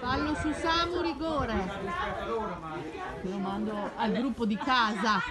Fallo su Samu, rigore. Lo mando al gruppo di casa.